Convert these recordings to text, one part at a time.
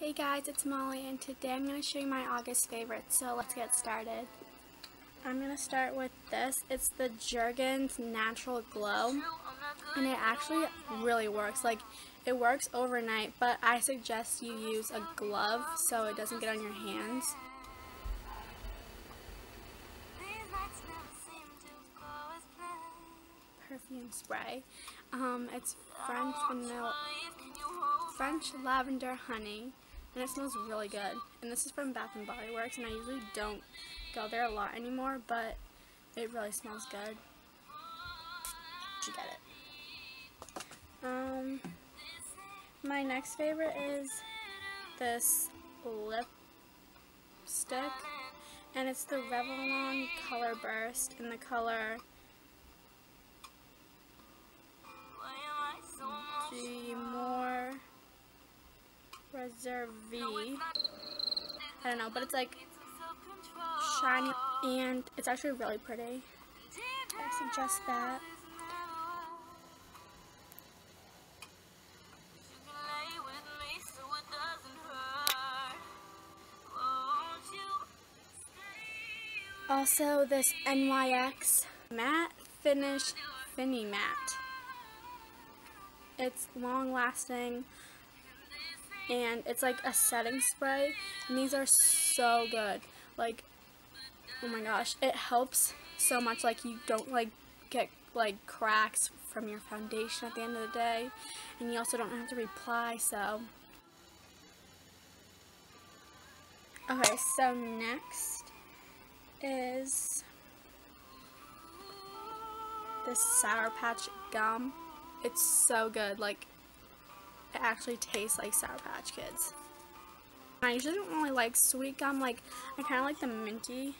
Hey guys, it's Molly and today I'm going to show you my August favorites, so let's get started. I'm going to start with this. It's the Jergens Natural Glow and it actually really works. Like, it works overnight, but I suggest you use a glove so it doesn't get on your hands. Perfume spray. Um, it's French vanilla, French lavender honey and it smells really good. And this is from Bath and Body Works, and I usually don't go there a lot anymore, but it really smells good. You get it? Um, my next favorite is this lipstick, and it's the Revlon Color Burst in the color G Reserve I don't know, but it's like shiny and it's actually really pretty. I suggest that. Also, this NYX Matte Finish Finny Matte. It's long lasting, and it's like a setting spray and these are so good. Like oh my gosh it helps so much like you don't like get like cracks from your foundation at the end of the day and you also don't have to reply so. Okay so next is this Sour Patch gum. It's so good like it actually tastes like Sour Patch Kids. I usually don't really like sweet gum, like I kind of like the minty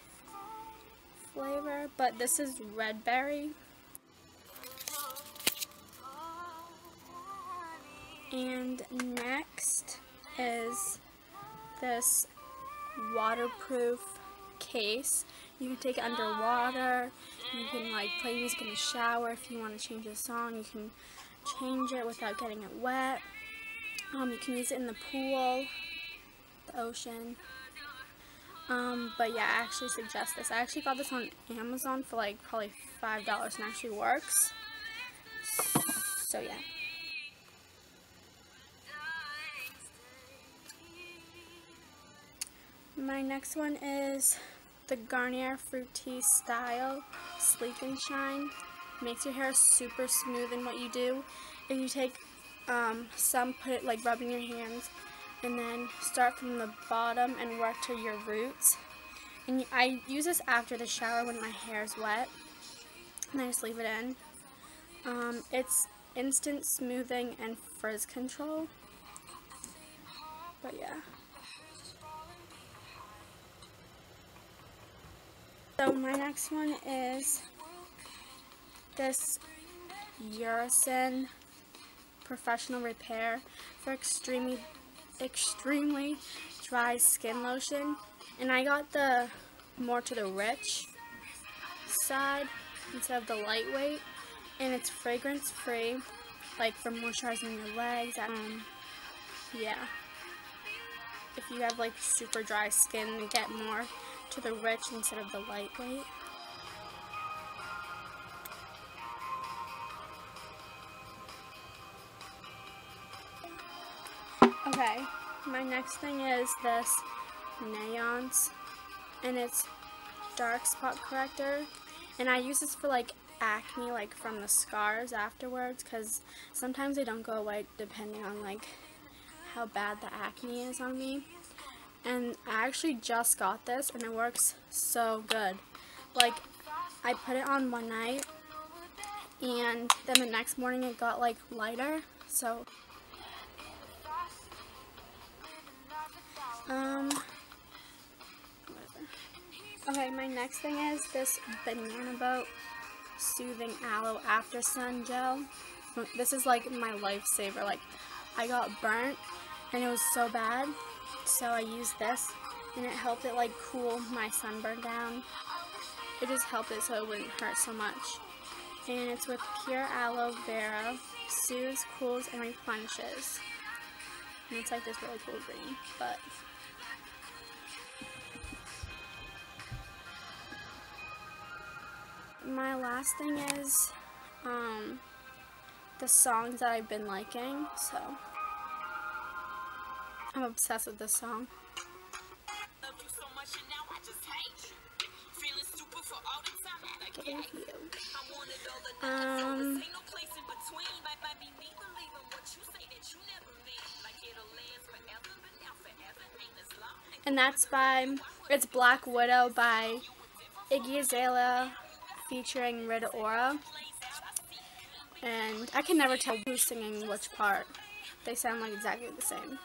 flavor, but this is red berry. And next is this waterproof case. You can take it underwater, you can like play music in the shower if you want to change the song, you can change it without getting it wet. Um, you can use it in the pool, the ocean. Um, but yeah, I actually suggest this. I actually got this on Amazon for like probably $5 and actually works. So yeah. My next one is the Garnier Fructis Style Sleep and Shine. Makes your hair super smooth in what you do. And you take um, some put it like rubbing your hands and then start from the bottom and work to your roots. And I use this after the shower when my hair is wet. And I just leave it in. Um, it's instant smoothing and frizz control. But yeah. So my next one is this Eucerin Professional Repair for extremely, extremely dry skin lotion. And I got the more to the rich side instead of the lightweight. And it's fragrance free, like for moisturizing your legs. Um, yeah. If you have like super dry skin, get more to the rich instead of the lightweight. Okay, my next thing is this Nuance, and it's dark spot corrector, and I use this for like acne, like from the scars afterwards, because sometimes they don't go away depending on like how bad the acne is on me. And I actually just got this, and it works so good. Like, I put it on one night, and then the next morning it got like lighter, so my next thing is this Banana Boat Soothing Aloe After Sun Gel. This is like my lifesaver. Like, I got burnt and it was so bad, so I used this and it helped it like cool my sunburn down. It just helped it so it wouldn't hurt so much. And it's with pure aloe vera, soothes, cools, and replenishes. And it's like this really cool green, but my last thing is um, the songs that I've been liking. So I'm obsessed with this song. Thank you. Um, and that's by, it's Black Widow by Iggy Azalea featuring Rita Ora. And I can never tell who's singing which part. They sound like exactly the same.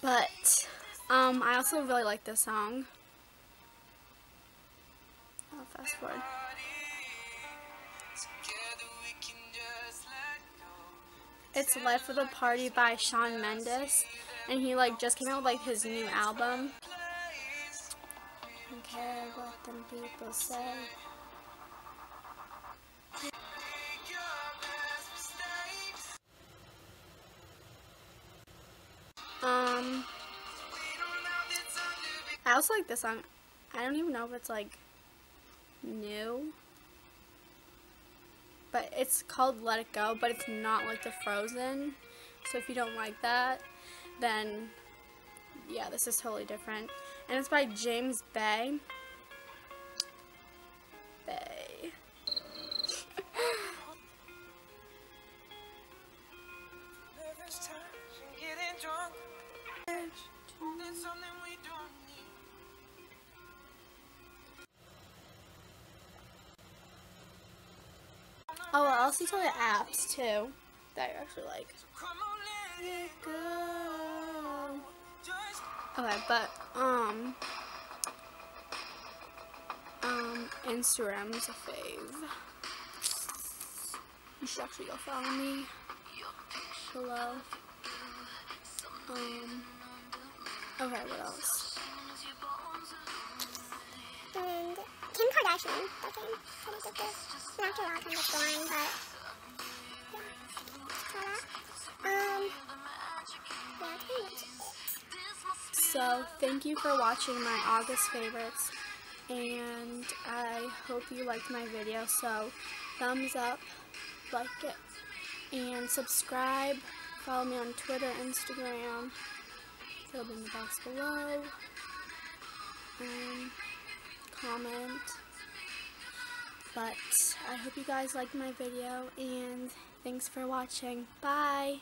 But, um, I also really like this song. I'll fast forward. It's Life of the Party by Shawn Mendes. And he, like, just came out with, like, his new album. Don't care what them people say. Um, I also like this song. I don't even know if it's like new, but it's called Let It Go, but it's not like the Frozen. So if you don't like that, then yeah, this is totally different. And it's by James Bay. Bay. Oh, I also tell the apps too that I actually like. Okay, but um, um, Instagram's a fave. You should actually go follow me. Hello. Um. Okay, what else? And Kim Kardashian. Okay, pretty addictive. And after a while, kind of boring, but yeah. Um, yeah, So, thank you for watching my August favorites, and I hope you liked my video, so thumbs up, like it, and subscribe, follow me on Twitter, Instagram, be in the box below, and comment, but I hope you guys liked my video, and thanks for watching, bye!